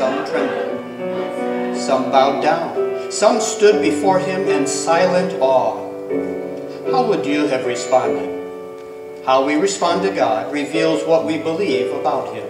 some trembled, some bowed down, some stood before him in silent awe. How would you have responded? How we respond to God reveals what we believe about him.